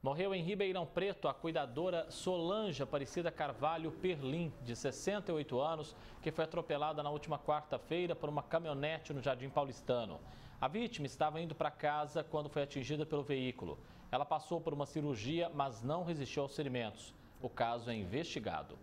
Morreu em Ribeirão Preto a cuidadora Solange Aparecida Carvalho Perlim, de 68 anos, que foi atropelada na última quarta-feira por uma caminhonete no Jardim Paulistano. A vítima estava indo para casa quando foi atingida pelo veículo. Ela passou por uma cirurgia, mas não resistiu aos ferimentos. O caso é investigado.